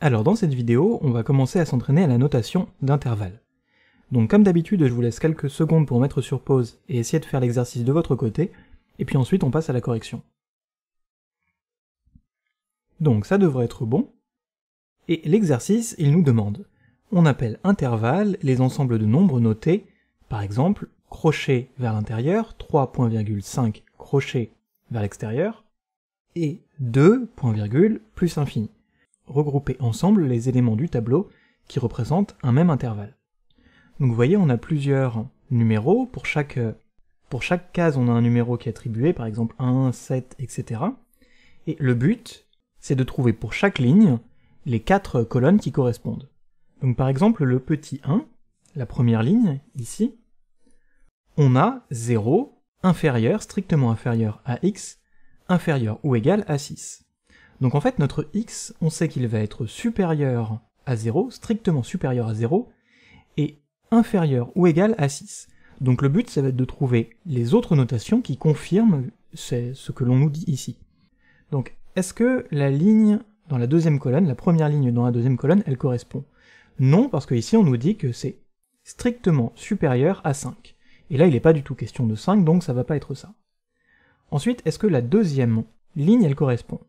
Alors dans cette vidéo, on va commencer à s'entraîner à la notation d'intervalle. Donc comme d'habitude, je vous laisse quelques secondes pour mettre sur pause et essayer de faire l'exercice de votre côté, et puis ensuite on passe à la correction. Donc ça devrait être bon. Et l'exercice, il nous demande, on appelle intervalle les ensembles de nombres notés, par exemple, crochet vers l'intérieur, 3.5 crochet vers l'extérieur, et 2, plus infini. Regrouper ensemble les éléments du tableau qui représentent un même intervalle. Donc vous voyez, on a plusieurs numéros, pour chaque, pour chaque case on a un numéro qui est attribué, par exemple 1, 7, etc. Et le but, c'est de trouver pour chaque ligne les quatre colonnes qui correspondent. Donc par exemple, le petit 1, la première ligne, ici, on a 0 inférieur, strictement inférieur à x, inférieur ou égal à 6. Donc en fait, notre x, on sait qu'il va être supérieur à 0, strictement supérieur à 0, et inférieur ou égal à 6. Donc le but, ça va être de trouver les autres notations qui confirment ce que l'on nous dit ici. Donc, est-ce que la ligne dans la deuxième colonne, la première ligne dans la deuxième colonne, elle correspond? Non, parce que ici on nous dit que c'est strictement supérieur à 5. Et là, il n'est pas du tout question de 5, donc ça va pas être ça. Ensuite, est-ce que la deuxième ligne, elle correspond?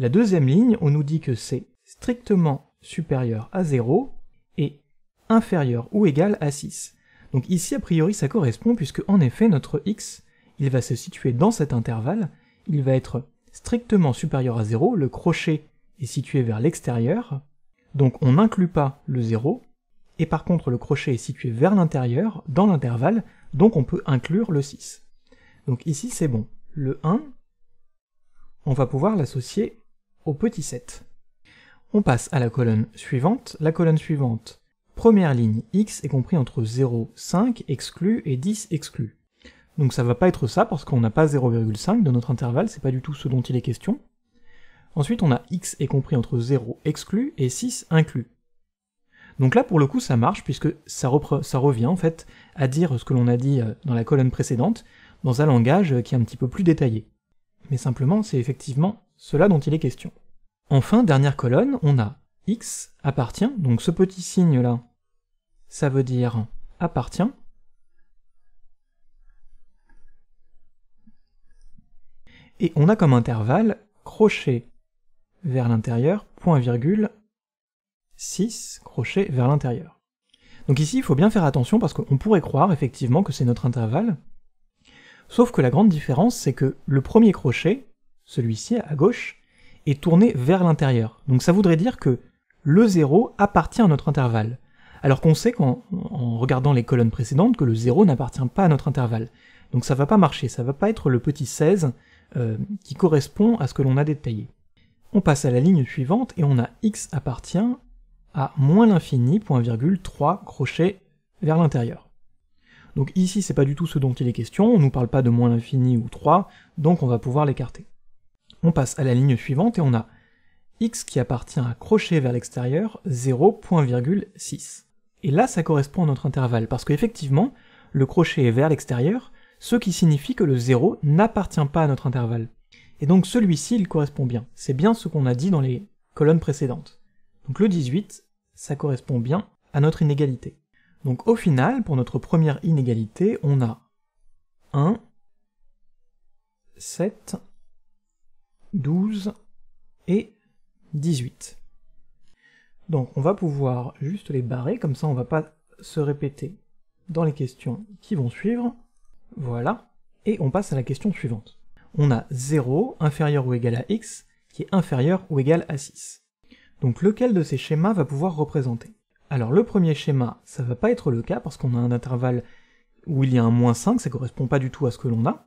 La deuxième ligne, on nous dit que c'est strictement supérieur à 0 et inférieur ou égal à 6. Donc ici, a priori, ça correspond, puisque en effet, notre x, il va se situer dans cet intervalle, il va être strictement supérieur à 0, le crochet est situé vers l'extérieur, donc on n'inclut pas le 0, et par contre le crochet est situé vers l'intérieur, dans l'intervalle, donc on peut inclure le 6. Donc ici c'est bon. Le 1, on va pouvoir l'associer petit 7. On passe à la colonne suivante. La colonne suivante, première ligne, x est compris entre 0, 5 exclu et 10 exclu. Donc ça va pas être ça parce qu'on n'a pas 0,5 dans notre intervalle, c'est pas du tout ce dont il est question. Ensuite on a x est compris entre 0 exclu et 6 inclus. Donc là pour le coup ça marche puisque ça, revient en fait à dire ce que l'on a dit euh, dans la colonne précédente, dans un langage qui est un petit peu plus détaillé. Mais simplement c'est effectivement cela dont il est question. Enfin, dernière colonne, on a x appartient, donc ce petit signe là, ça veut dire appartient, et on a comme intervalle crochet vers l'intérieur, point virgule, 6 crochets vers l'intérieur. Donc ici, il faut bien faire attention parce qu'on pourrait croire effectivement que c'est notre intervalle, sauf que la grande différence, c'est que le premier crochet, celui-ci à gauche, est tourné vers l'intérieur. Donc ça voudrait dire que le 0 appartient à notre intervalle, alors qu'on sait qu'en regardant les colonnes précédentes que le 0 n'appartient pas à notre intervalle. Donc ça va pas marcher, ça va pas être le petit 16 euh, qui correspond à ce que l'on a détaillé. On passe à la ligne suivante et on a x appartient à moins l'infini, point virgule, 3 crochets vers l'intérieur. Donc ici c'est pas du tout ce dont il est question, on nous parle pas de moins l'infini ou 3, donc on va pouvoir l'écarter. On passe à la ligne suivante et on a x qui appartient à crochet vers l'extérieur, 0.6. Et là ça correspond à notre intervalle, parce qu'effectivement, le crochet est vers l'extérieur, ce qui signifie que le 0 n'appartient pas à notre intervalle. Et donc celui-ci, il correspond bien. C'est bien ce qu'on a dit dans les colonnes précédentes. Donc le 18, ça correspond bien à notre inégalité. Donc au final, pour notre première inégalité, on a 1, 7, 12 et 18. Donc on va pouvoir juste les barrer, comme ça on va pas se répéter dans les questions qui vont suivre. Voilà. Et on passe à la question suivante. On a 0 inférieur ou égal à x qui est inférieur ou égal à 6. Donc lequel de ces schémas va pouvoir représenter? Alors le premier schéma, ça va pas être le cas parce qu'on a un intervalle où il y a un moins 5, ça correspond pas du tout à ce que l'on a.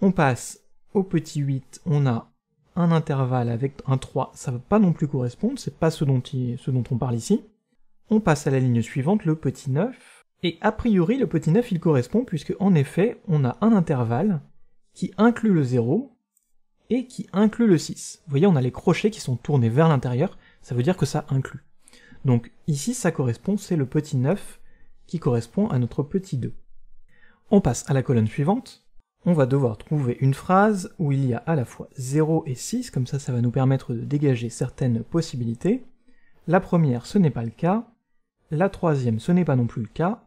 On passe au petit 8, on a un intervalle avec un 3, ça va pas non plus correspondre, c'est pas ce dont, ce dont on parle ici. On passe à la ligne suivante, le petit 9, et a priori, le petit 9, il correspond, puisque en effet, on a un intervalle qui inclut le 0 et qui inclut le 6. Vous voyez, on a les crochets qui sont tournés vers l'intérieur, ça veut dire que ça inclut. Donc ici, ça correspond, c'est le petit 9 qui correspond à notre petit 2. On passe à la colonne suivante. On va devoir trouver une phrase où il y a à la fois 0 et 6, comme ça ça va nous permettre de dégager certaines possibilités. La première, ce n'est pas le cas. La troisième, ce n'est pas non plus le cas.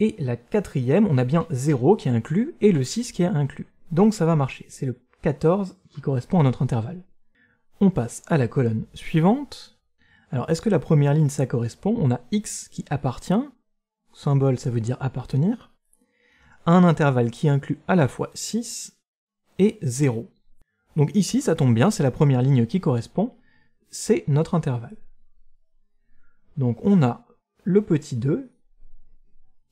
Et la quatrième, on a bien 0 qui est inclus et le 6 qui est inclus. Donc ça va marcher. C'est le 14 qui correspond à notre intervalle. On passe à la colonne suivante. Alors est-ce que la première ligne ça correspond? On a x qui appartient, symbole ça veut dire appartenir, un intervalle qui inclut à la fois 6 et 0. Donc ici ça tombe bien, c'est la première ligne qui correspond, c'est notre intervalle. Donc on a le petit 2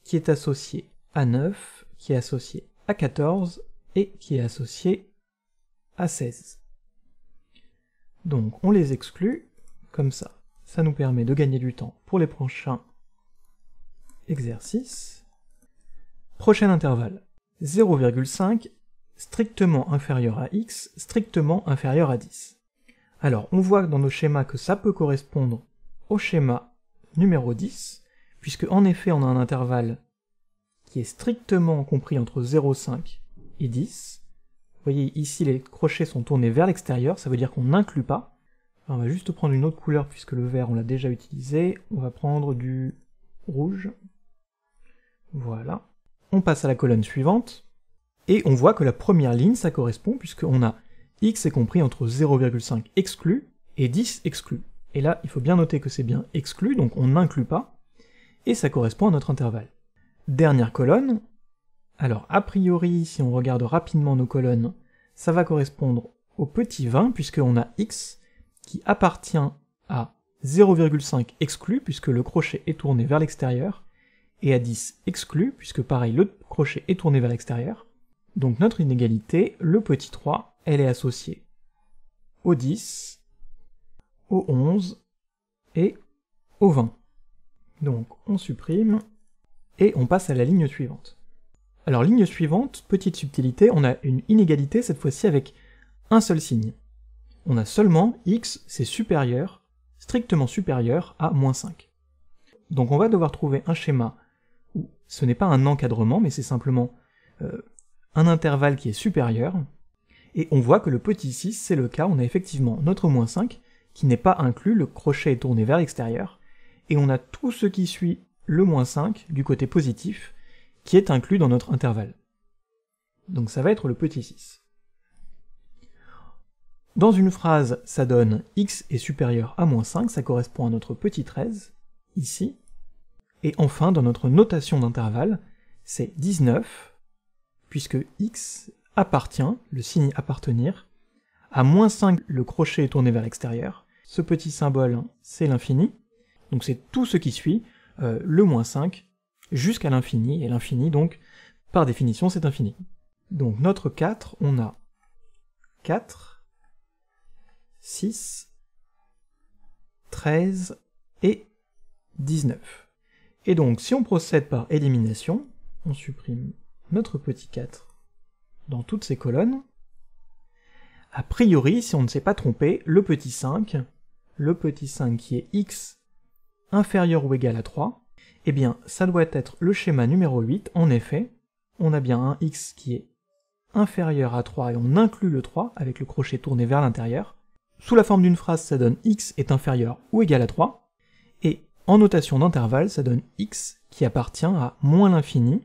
qui est associé à 9, qui est associé à 14 et qui est associé à 16. Donc on les exclut comme ça. Ça nous permet de gagner du temps pour les prochains exercices. Prochain intervalle, 0,5 strictement inférieur à x, strictement inférieur à 10. Alors on voit dans nos schémas que ça peut correspondre au schéma numéro 10, puisque en effet on a un intervalle qui est strictement compris entre 0,5 et 10. Vous voyez ici les crochets sont tournés vers l'extérieur, ça veut dire qu'on n'inclut pas. on va juste prendre une autre couleur puisque le vert on l'a déjà utilisé. On va prendre du rouge. Voilà. On passe à la colonne suivante. Et on voit que la première ligne, ça correspond puisqu'on a x est compris entre 0,5 exclu et 10 exclu. Et là, il faut bien noter que c'est bien exclu, donc on n'inclut pas, et ça correspond à notre intervalle. Dernière colonne, alors a priori, si on regarde rapidement nos colonnes, ça va correspondre au petit 20, puisqu'on a x qui appartient à 0,5 exclu, puisque le crochet est tourné vers l'extérieur, et à 10 exclu, puisque pareil, le crochet est tourné vers l'extérieur. Donc notre inégalité, le petit 3, elle est associée au 10, au 11 et au 20. Donc on supprime, et on passe à la ligne suivante. Alors ligne suivante, petite subtilité, on a une inégalité cette fois-ci avec un seul signe. On a seulement x, c'est supérieur, strictement supérieur à moins 5. Donc on va devoir trouver un schéma ce n'est pas un encadrement, mais c'est simplement euh, un intervalle qui est supérieur, et on voit que le petit 6, c'est le cas, on a effectivement notre moins 5, qui n'est pas inclus, le crochet est tourné vers l'extérieur, et on a tout ce qui suit le moins 5 du côté positif, qui est inclus dans notre intervalle. Donc ça va être le petit 6. Dans une phrase, ça donne x est supérieur à moins 5, ça correspond à notre petit 13, ici. Et enfin, dans notre notation d'intervalle, c'est 19, puisque x appartient, le signe appartenir, à moins 5, le crochet est tourné vers l'extérieur. Ce petit symbole, c'est l'infini. Donc c'est tout ce qui suit, euh, le moins 5 jusqu'à l'infini, et l'infini donc, par définition, c'est infini. Donc notre 4, on a 4, 6, 13 et 19. Et donc si on procède par élimination, on supprime notre petit 4 dans toutes ces colonnes. A priori, si on ne s'est pas trompé, le petit 5, le petit 5 qui est x inférieur ou égal à 3, eh bien, ça doit être le schéma numéro 8, en effet, on a bien un x qui est inférieur à 3 et on inclut le 3 avec le crochet tourné vers l'intérieur. Sous la forme d'une phrase, ça donne x est inférieur ou égal à 3, et en notation d'intervalle, ça donne x qui appartient à moins l'infini,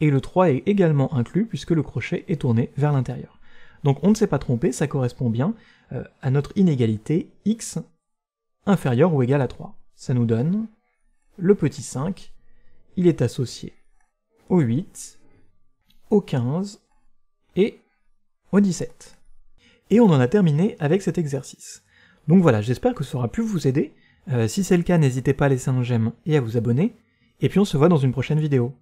et le 3 est également inclus puisque le crochet est tourné vers l'intérieur. Donc on ne s'est pas trompé, ça correspond bien euh, à notre inégalité x inférieur ou égal à 3 ça nous donne le petit 5, il est associé au 8, au 15 et au 17. Et on en a terminé avec cet exercice. Donc voilà, j'espère que ça aura pu vous aider. Euh, si c'est le cas, n'hésitez pas à laisser un j'aime et à vous abonner. Et puis on se voit dans une prochaine vidéo.